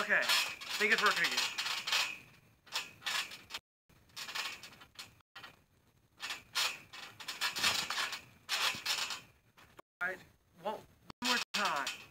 Okay. Think it's working again. Alright. One, one more time.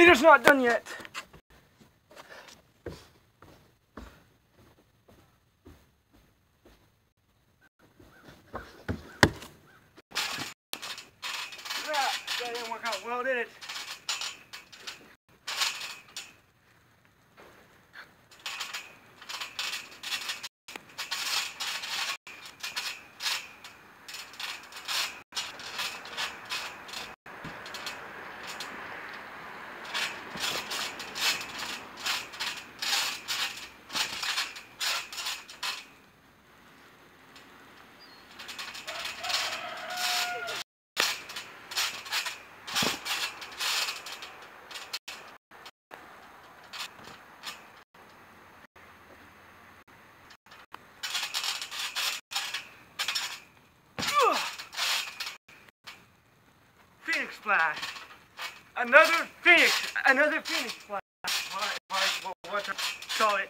Theater's not done yet. Splash. Another phoenix. Another phoenix splash. Why, why, what, what to call it?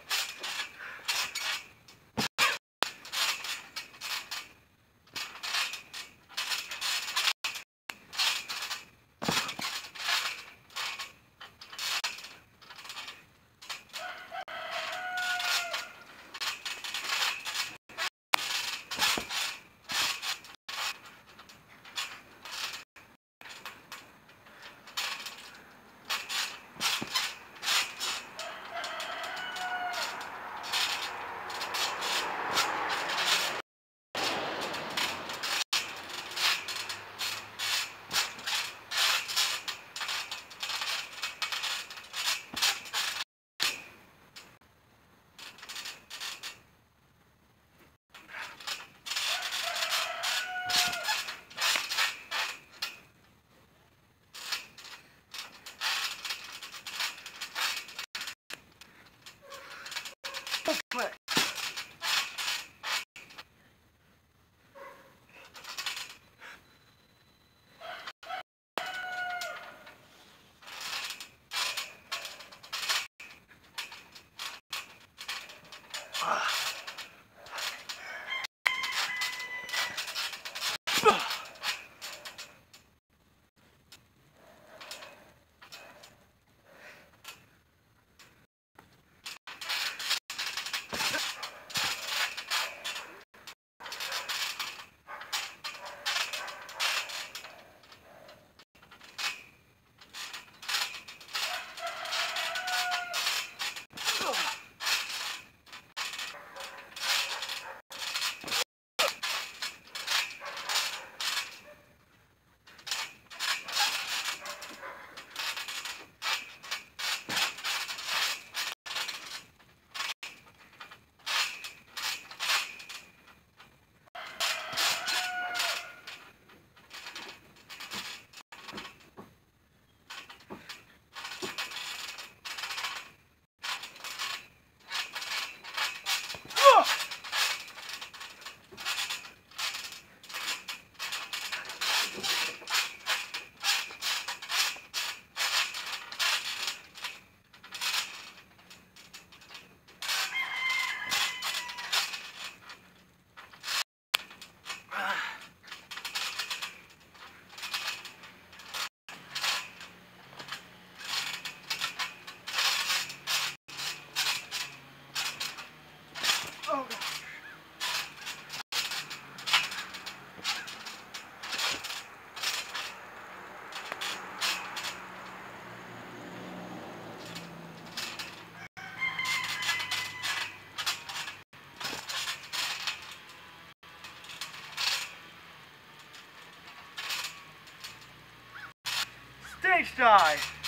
Stage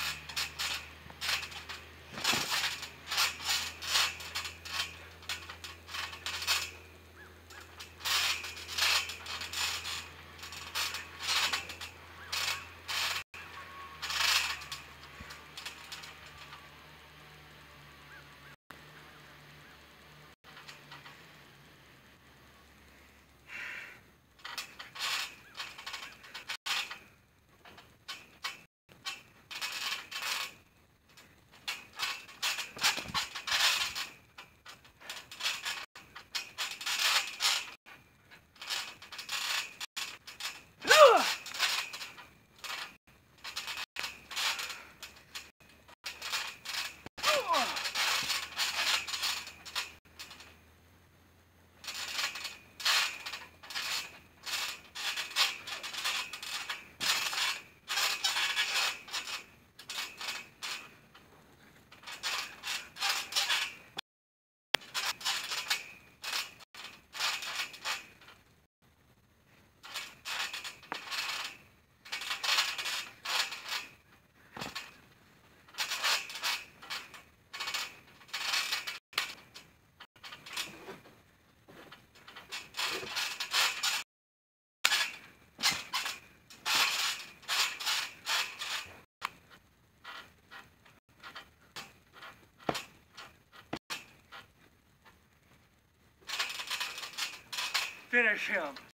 finish him.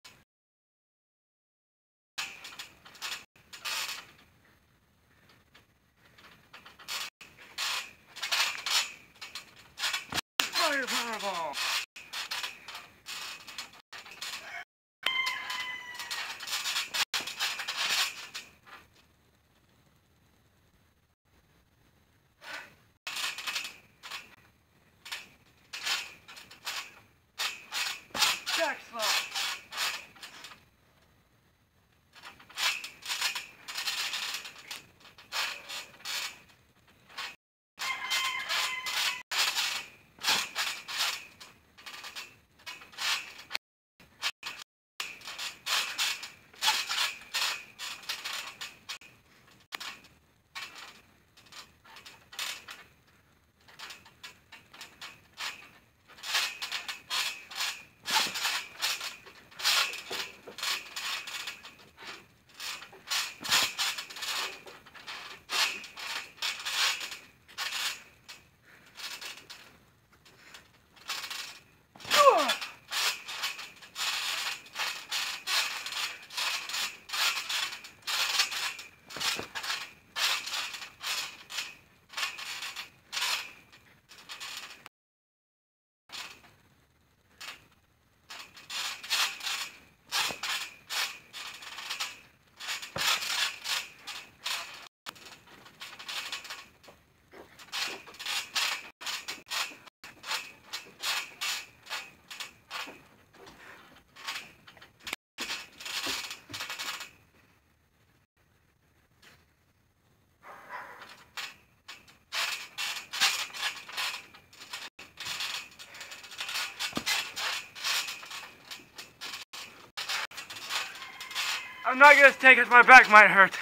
I'm not gonna take it, my back might hurt.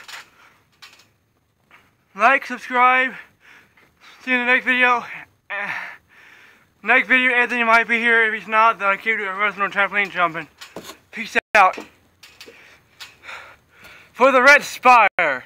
Like, subscribe, see you in the next video. Eh, Next video, Anthony might be here. If he's not, then I keep doing personal trampoline jumping. Peace out. For the Red Spire.